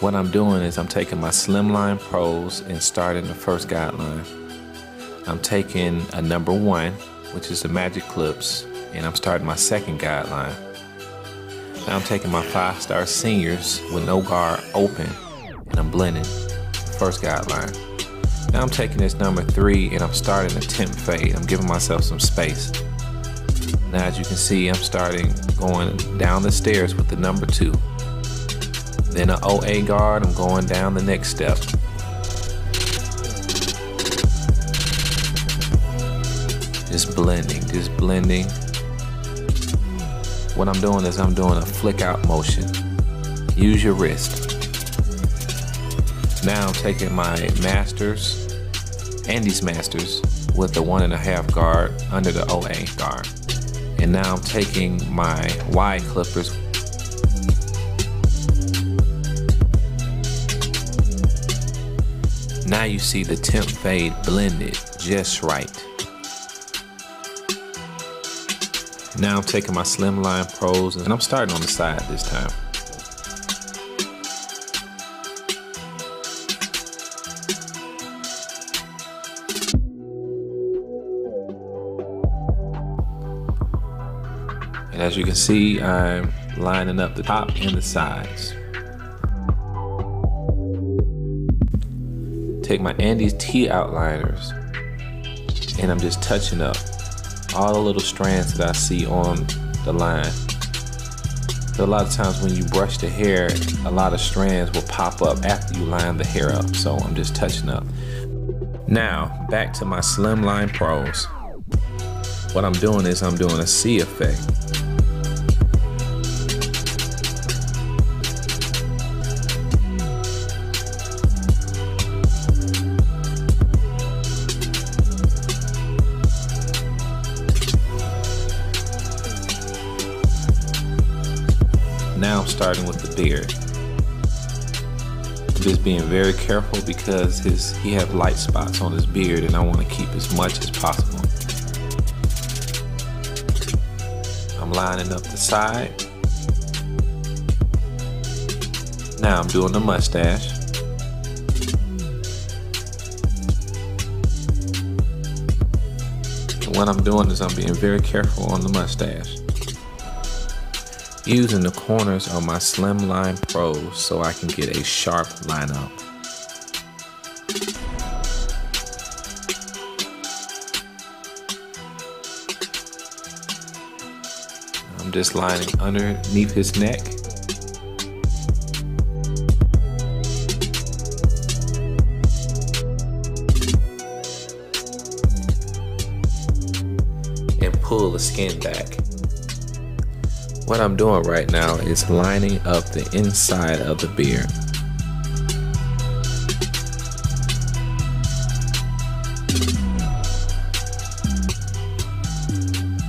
what I'm doing is I'm taking my Slimline Pros and starting the first guideline. I'm taking a number one, which is the Magic Clips, and I'm starting my second guideline. Now I'm taking my five star seniors with no guard open, and I'm blending first guideline. Now I'm taking this number three and I'm starting a temp fade. I'm giving myself some space. Now as you can see, I'm starting going down the stairs with the number two. Then an OA guard, I'm going down the next step. Just blending, just blending. What I'm doing is I'm doing a flick out motion. Use your wrist. Now I'm taking my masters, Andis masters, with the one and a half guard under the OA guard. And now I'm taking my Y clippers Now you see the temp fade blended just right. Now I'm taking my Slimline Pros and I'm starting on the side this time. And as you can see, I'm lining up the top and the sides. Take my Andis T outliners and I'm just touching up all the little strands that I see on the line. So a lot of times when you brush the hair, a lot of strands will pop up after you line the hair up. So I'm just touching up. Now, back to my Slimline Pros. What I'm doing is I'm doing a C effect. Now I'm starting with the beard. Just being very careful because his he have light spots on his beard and I want to keep as much as possible. I'm lining up the side. Now I'm doing the mustache. And what I'm doing is I'm being very careful on the mustache using the corners of my Slimline Pros so I can get a sharp lineup. I'm just lining underneath his neck. And pull the skin back. What I'm doing right now is lining up the inside of the beard.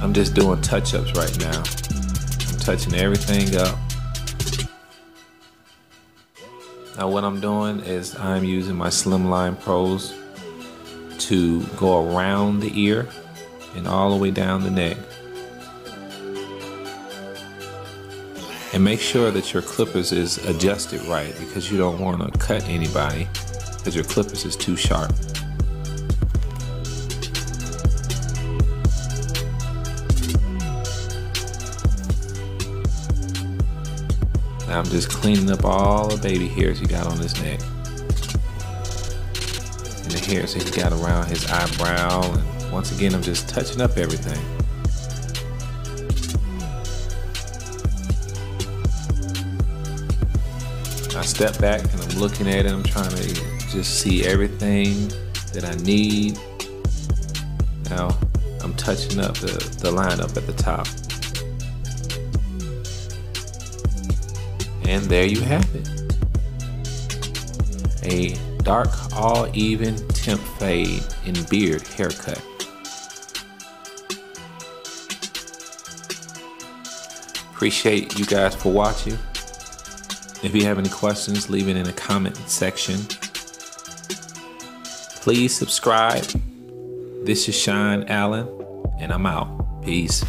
I'm just doing touch-ups right now. I'm touching everything up. Now what I'm doing is I'm using my Slimline Pros to go around the ear and all the way down the neck. And make sure that your clippers is adjusted right because you don't want to cut anybody because your clippers is too sharp. Now I'm just cleaning up all the baby hairs he got on his neck. And the hairs that he got around his eyebrow. And once again, I'm just touching up everything. I step back and I'm looking at it. I'm trying to just see everything that I need. Now I'm touching up the, the line up at the top. And there you have it. A dark, all even temp fade in beard haircut. Appreciate you guys for watching. If you have any questions, leave it in the comment section. Please subscribe. This is Shaun Allen, and I'm out. Peace.